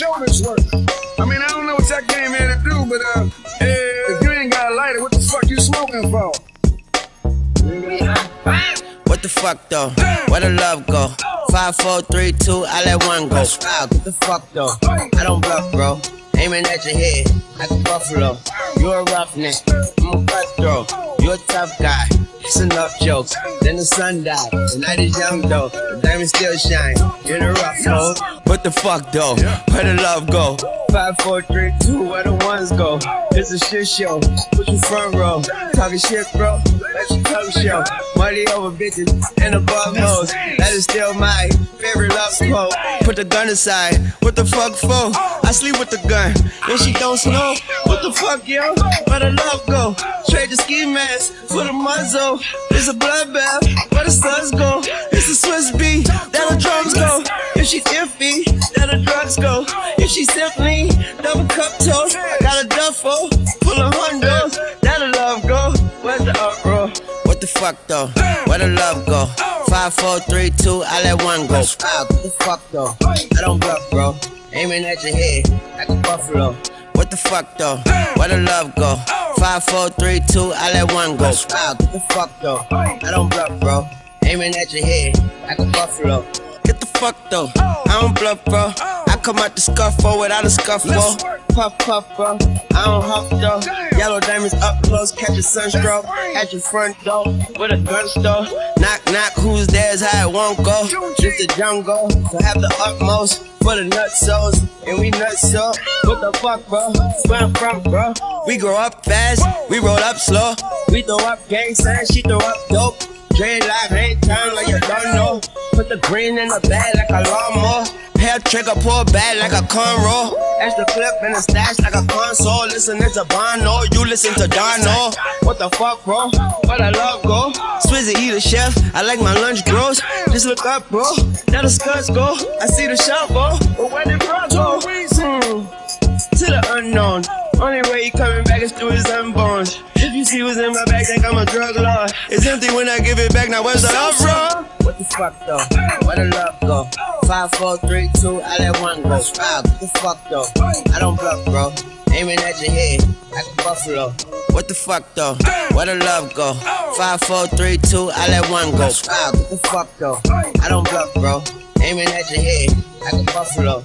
this work. I mean, I don't know what y'all came here to do, but uh, if you ain't got a lighter, what the fuck you smoking for? What the fuck though? Where the love go? Five, four, three, two, I let one go. Wow, what the fuck though? I don't bluff, bro. Aiming at your head like a buffalo. You're a roughneck, I'm a cutthroat. You're a tough guy. It's enough jokes. Then the sun died. The night is young though. The diamond still shine. You're in a rough hole. What the fuck though? Where the love go? Five, four, three, two, where the ones go? It's a shit show. Put you front row. Talking shit, bro. Let your tongue show. Money over bitches and above hoes. That is still my favorite love quote. Put the gun aside. What the fuck for? I sleep with the gun. And she don't snow. What the fuck, yo? Where the love go? Trade the ski mask for the muzzle. It's a bloodbath. Where the suns go? It's a Swizz beat. That the drums go. If she iffy, that the drugs go. If she simply double cup toast, I got a duffel full of hundos. That the love go. Where's the uproar? What the fuck though? Where the love go? Five, four, three, two, I let one go. Wow, what the fuck though? I don't bluff, bro. Aiming at your head like a buffalo. What the fuck though? Where the love go? Five, four, three, two, I let one go. Wow, what the fuck though? I don't bluff, bro. Aiming at your head like a buffalo. Fuck though. I don't bluff, bro. I come out the scuffle without a scuffle. Puff, puff, bro. I don't huff though. Yellow diamonds up close, catch a sunstroke at your front door with a gun store. Knock, knock, who's there's how it won't go. It's the jungle, so have the utmost for the nutsos, and we nuts up. What the fuck, bro? Where I'm from, bro? We grow up fast, we roll up slow. We throw up gang signs, she throw up dope. Dread life ain't turn like you don't know. Put the green in the bag like a lawnmower. Hair trigger, pull back like a cornrow. Extra clip in the stash like a console. Listen to Bono, you listen to Dono. What the fuck, bro? What I love, go. Swizzy, eat a chef. I like my lunch gross. Just look up, bro. Now the skirts go. I see the shovel, but where did bro go? Hmm. To the unknown. Only way he coming back is through his unborn. If you see what's in my bag, think I'm a drug lord. It's empty when I give it back. Now where's the from? What the fuck though? Where the love go? Five, four, three, two, I let one go. Wow, what the fuck though? I don't bluff, bro. Aiming at your head like a buffalo. What the fuck though? Where the love go? Five, four, three, two, I let one go. Wow, what the fuck though? I don't bluff, bro. Aiming at your head like a buffalo.